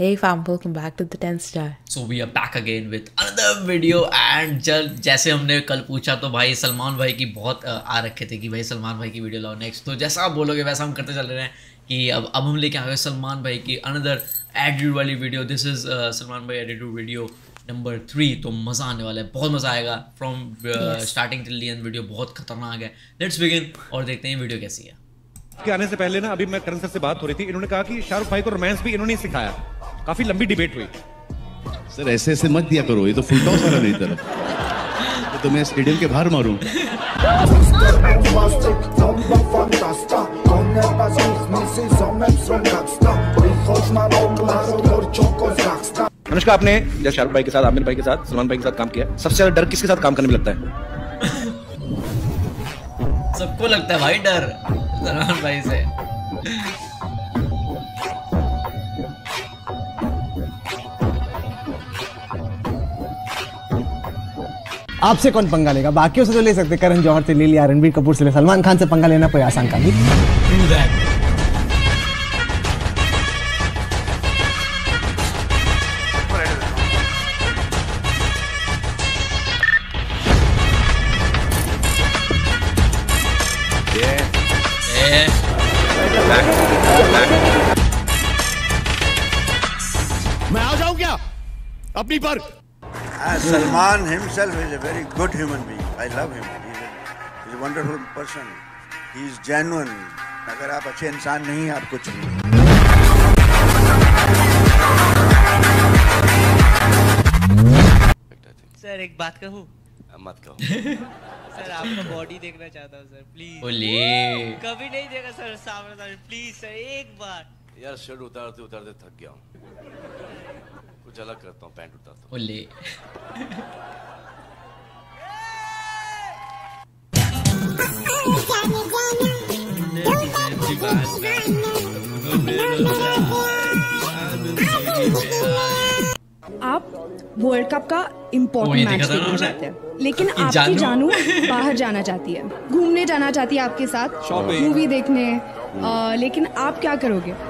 Hey fam, welcome back to the 10th star. So we are back again with another video and जल जैसे हमने कल पूछा तो भाई सलमान भाई की बहुत आ रखे थे कि भाई सलमान भाई की वीडियो लाओ नेक्स्ट तो जैसा आप बोलोगे वैसा हम करते चल रहे हैं कि अब अब हम लेके आ गए सलमान भाई की अनदर एडिट वाली वीडियो दिस इज़ सलमान भाई एडिट वीडियो नंबर थ्री तो मज़ा आने वाला है बहुत मज़ा आएगा। From starting till the end video बहुत खतरनाक है। लेट्स बिगिन और देखते हैं वीडियो कैसी है। के आने से पहले ना अभी मैं करण सर से बात हो रही थी। इन्होंने कहा कि शाहरुख भाई को रोमांस भी इन्होंने सिखाया। काफ़ी लंबी डिबेट हुई। सर ऐसे ऐसे मत दिया करो ये तो फुल टॉस रहा मेरी तरफ़ ये तो मैं स्टेडियम के बाहर मारूं। अनुष्का आपने जब शाहरुख भाई के साथ आमिर भाई के साथ सलमान भाई के साथ काम किया। सबसे ज़्यादा डर किसके साथ काम करने में लगता है? सबको लगता है भाई डर सलमान भाई से। आपसे कौन पंगा लेगा? बाकियों से तो ले सकते करण जौहर से ले लिया, रणबीर कपूर से ले सलमान खान से पंगा लेना कोई आसान काम नहीं। मैं आ जाऊँ क्या? अपनी पर। Uh, Salman himself is a very good human being. I love him. He's a, he's a wonderful person. He's genuine. अगर आप अच्छे इंसान नहीं आप कुछ नहीं सर एक बात कहूँ मत कहो सर आपका बॉडी देखना चाहता हूँ सर प्लीज़ ओले कभी नहीं देखा सर सामने सामने प्लीज़ सर एक बार यार शर्ट उतारते उतारते थक गया हूँ कुछ अलग करता हूँ पैंट उतारता हूँ। ओले आप वर्ल्ड कप का इम्पोर्टेंट मैच देखने? जाते हैं। लेकिन आपकी जानू- बाहर जाना चाहती है। घूमने जाना चाहती है आपके साथ। मूवी देखने। अ, लेकिन आप क्या करोगे?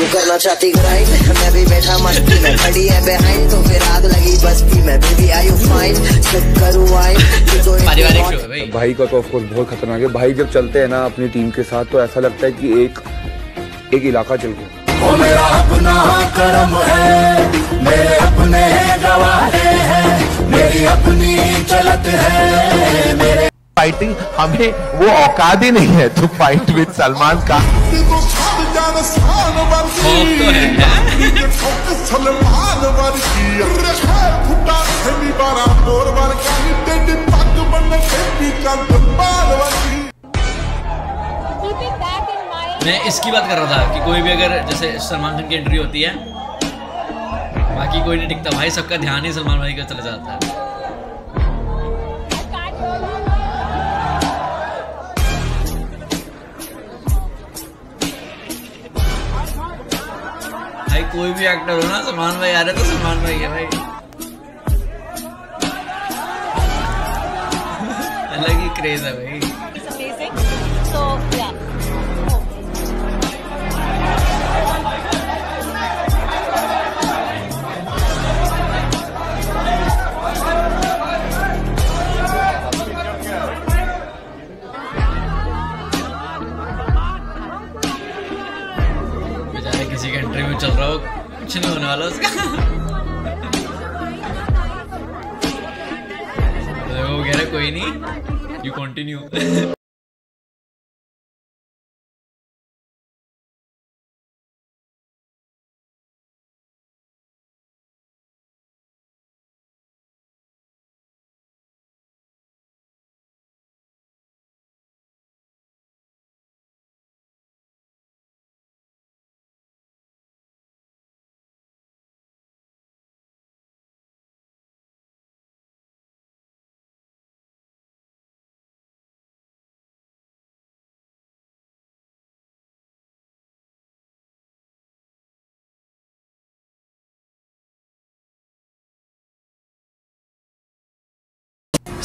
तू करना चाहती ग्राइंड मैं भी बैठा मस्ती में खड़ी है बिहाइंड तो फिर आग लगी बस्ती में। Baby I you fine sip करूँ वाइन पारिवारिक शो है भाई। भाई का तो ऑफकोर्स बहुत खतरनाक है। भाई जब चलते हैं ना अपनी टीम के साथ तो ऐसा लगता है कि एक एक इलाका चल गया। मेरा अपना करम है मेरे अपने गवाहे हैं मेरी अपनी चलत है मेरे फाइटिंग हमें वो औकात ही नहीं है तो फाइट विद सलमान का मैं इसकी बात कर रहा था कि कोई भी अगर जैसे सलमान खान की एंट्री होती है, बाकी कोई नहीं टिकता। भाई सबका ध्यान ही सलमान भाई का चला जाता है। कोई भी एक्टर हो ना, सलमान भाई आ रहे तो सलमान भाई है भाई। अलग ही क्रेज है भाई। किसी का इंटरव्यू चल रहा हो, कुछ नहीं होने वाला उसका। वो कह रहा, कोई नहीं यू कंटिन्यू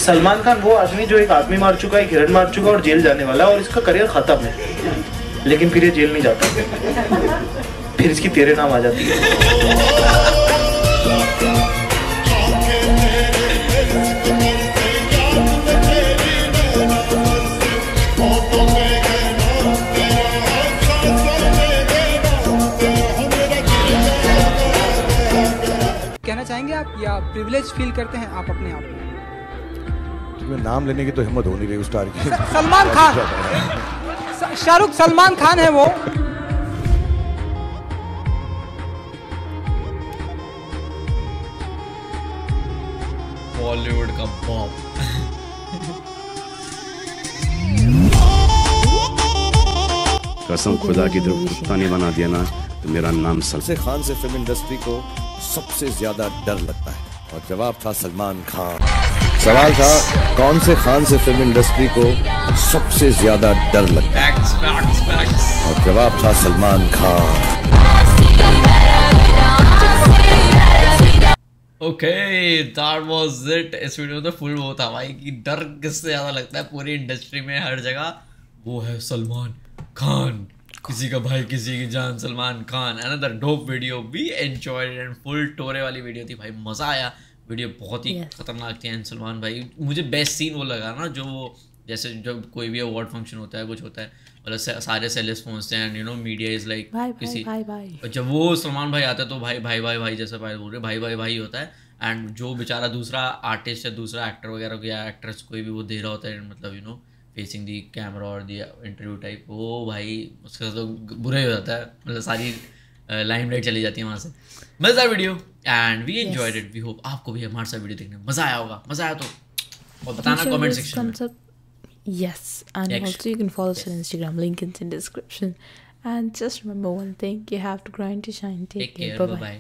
सलमान खान, वो आदमी जो एक आदमी मार चुका है हिरण मार चुका और जेल जाने वाला है और इसका करियर खत्म है। लेकिन फिर ये जेल नहीं जाता। फिर इसकी तेरे नाम आ जाती है। कहना चाहेंगे आप या प्रिविलेज फील करते हैं आप अपने आप को तुम्हें नाम लेने की तो हिम्मत हो नहीं रही उस स्टार की। सलमान खान। शाहरुख सलमान खान है वो। बॉलीवुड का बॉम्ब कसम खुदा की तरफ़ कुत्ता नहीं बना दिया ना तो मेरा नाम सल से खान से फ़िल्म इंडस्ट्री को सबसे ज़्यादा डर लगता है और जवाब था सलमान खान। सवाल था कौन से खान से फ़िल्म इंडस्ट्री को सबसे ज़्यादा डर लगता है? और जवाब था Salman Khan. Okay that was it इस वीडियो में तो फुल वो था भाई कि डर किससे ज़्यादा लगता है पूरी इंडस्ट्री में हर जगह? वो है सलमान खान। किसी का भाई किसी की जान Salman Khan. Another dope video we enjoyed and full टोरे वाली वीडियो थी भाई मज़ा आया। वीडियो बहुत ही Yes. खतरनाक थी सलमान भाई। मुझे बेस्ट सीन वो लगा ना जो वो जैसे जब कोई भी अवार्ड फ़ंक्शन होता है कुछ होता है मतलब से- सारे सेलेस पहुँचते हैं and you know media is like भाई भाई किसी भाई भाई जब वो सलमान भाई आता है तो भाई भाई भाई भाई जैसे भाई बोल रहे भाई भाई भाई होता है। एंड जो बेचारा दूसरा आर्टिस्ट या दूसरा एक्टर वगैरह या एक्ट्रेस कोई भी वो दे रहा होता है मतलब you know facing the camera और दी इंटरव्यू टाइप वो भाई उसका तो बुरा ही हो जाता है। मतलब सारी लाइम लाइट चली जाती है वहाँ से मज़ेदार video and we enjoyed it we hope आपको भी हमारे साथ वीडियो देखने में मज़ा आया होगा मज़ा आया तो और बताना कमेंट सेक्शन में. Yes, and Next. also you can follow us yes. on Instagram. Link is in description. And just remember one thing: you have to grind to shine. Take, Take care. Bye bye.